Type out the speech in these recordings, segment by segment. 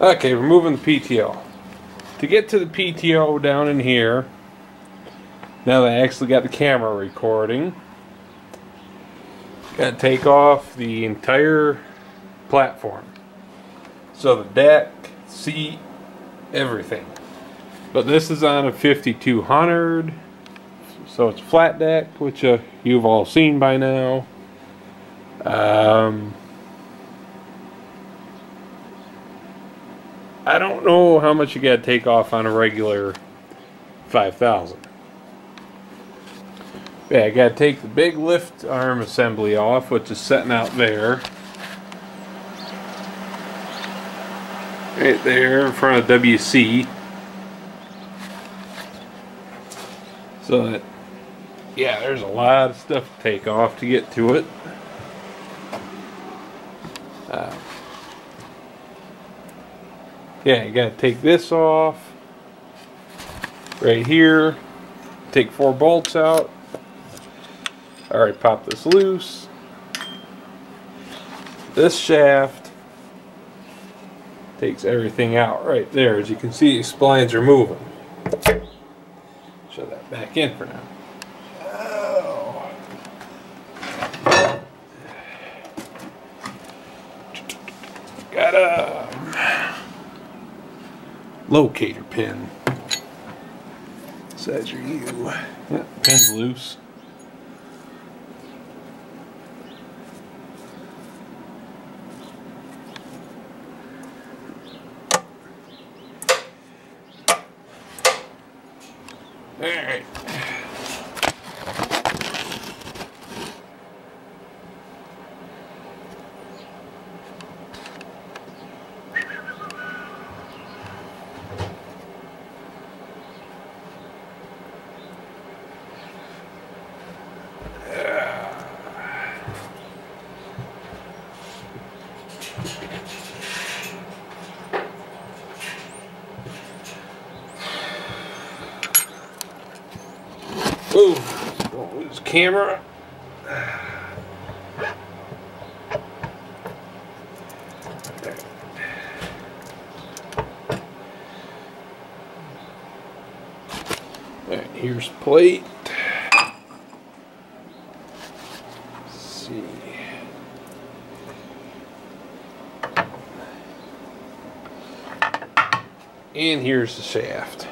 Okay, removing the PTO. To get to the PTO down in here, now that I actually got the camera recording, got to take off the entire platform. So the deck, seat, everything. But this is on a 5200, so it's flat deck, which uh, you've all seen by now. Um, I don't know how much you got to take off on a regular 5000. Yeah, I got to take the big lift arm assembly off, which is sitting out there. Right there in front of WC. So that, yeah, there's a lot of stuff to take off to get to it. Yeah, you gotta take this off right here. Take four bolts out. Alright, pop this loose. This shaft takes everything out right there. As you can see, splines are moving. Shove that back in for now. Oh. Got a locator pin. Says your U. Yeah, pin's loose. Ooh, camera. Alright, here's plate. Let's see. And here's the shaft.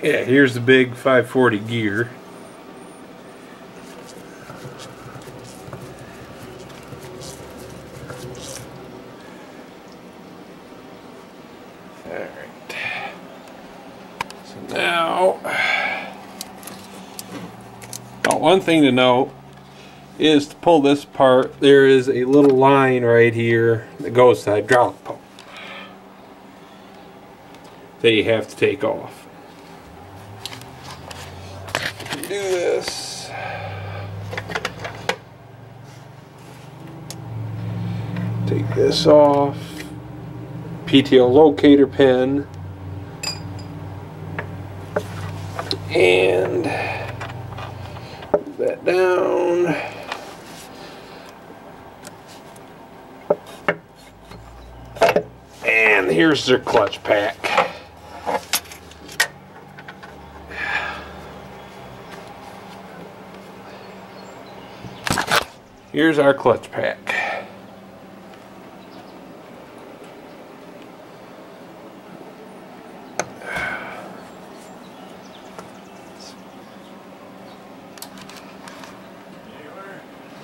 Yeah, here's the big 540 gear. Alright. So now, oh, one thing to note is to pull this apart, there is a little line right here that goes to the hydraulic pump that you have to take off. do this. Take this off. PTO locator pin. And that down. And here's their clutch pack. Here's our clutch pack.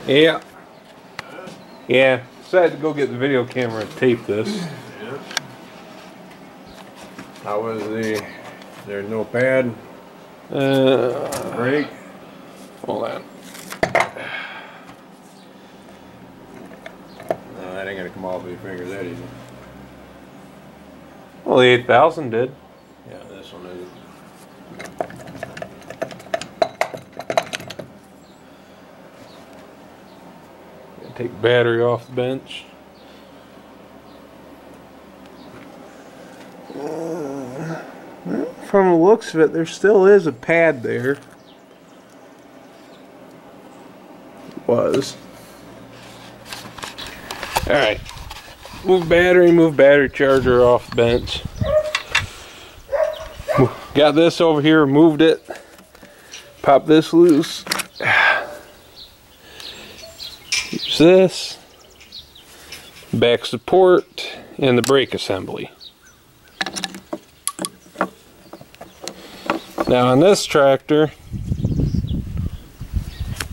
Yeah. Yeah. Decided to go get the video camera and tape this. How was the, there's no pad, Uh, brake? hold on. No, that ain't gonna come off of your finger that easy. Well, the 8000 did. Yeah, this one is. Take battery off the bench. Uh, from the looks of it, there still is a pad there. Was. Alright. Move battery, move battery charger off the bench. Got this over here, moved it. Pop this loose. This. Back support and the brake assembly. Now on this tractor,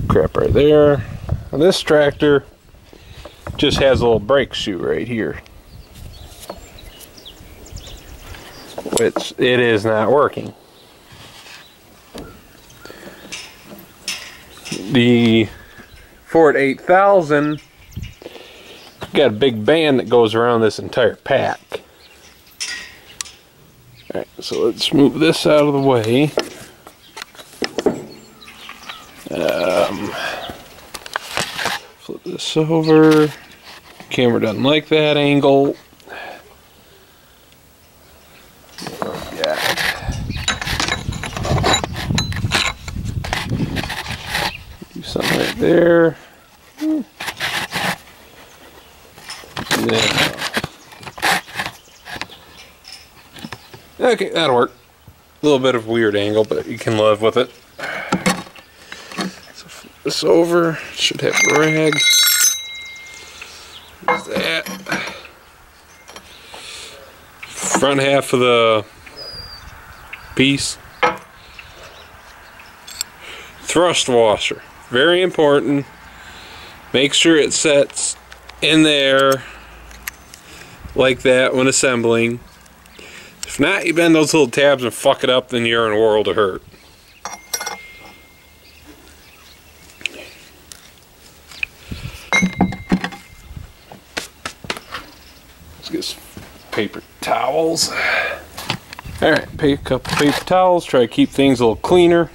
crap right there, on this tractor just has a little brake shoe right here. Which it is not working. The Ford 8000 got a big band that goes around this entire pack. Alright, so let's move this out of the way. Um, flip this over. Camera doesn't like that angle. Do something right there. Yeah. Okay, that'll work. A little bit of weird angle, but you can live with it. So flip this over. Should have rag. There's that. Front half of the piece. Thrust washer. Very important. Make sure it sets in there like that when assembling. If not, you bend those little tabs and fuck it up, then you're in a world of hurt. Let's get some paper towels. Alright, pick a couple paper towels, try to keep things a little cleaner.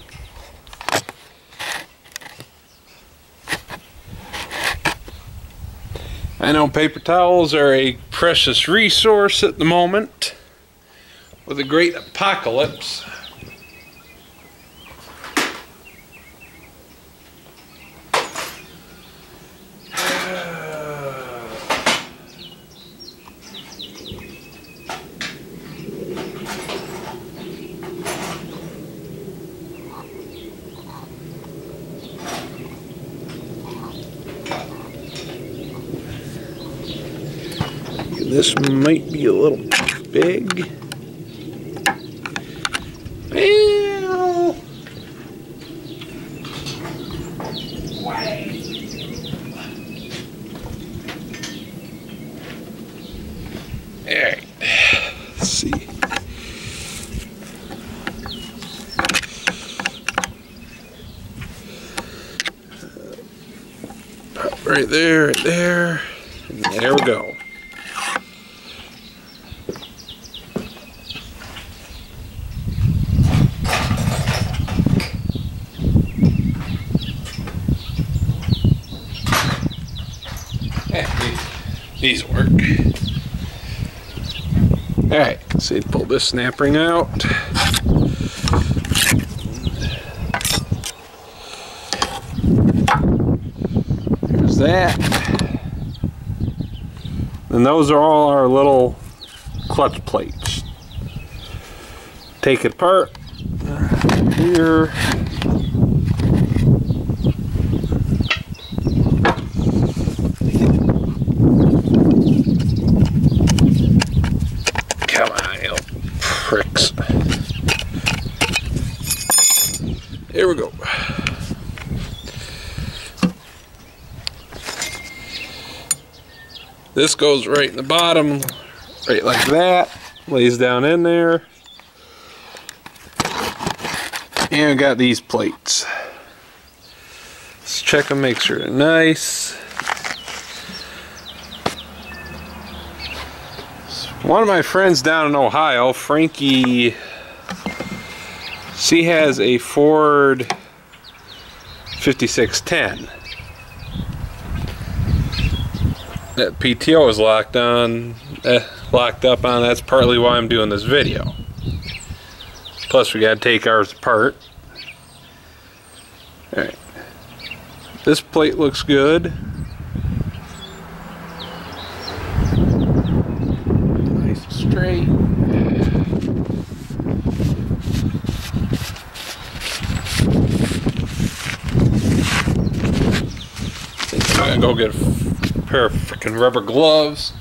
I know paper towels are a precious resource at the moment with a great apocalypse. This might be a little big. Right there, right there, and there we go. These work. Alright, see, pull this snap ring out. There's that. And those are all our little clutch plates. Take it apart. Here. Come on, you pricks. Here we go. This goes right in the bottom, right like that. Lays down in there. And got these plates. Let's check them, make sure they're nice. One of my friends down in Ohio, Frankie, she has a Ford 5610 that PTO is locked on, eh, locked up on. That's partly why I'm doing this video. Plus we gotta take ours apart. Alright. This plate looks good. Nice and straight. I'm gonna go get pair of freaking rubber gloves.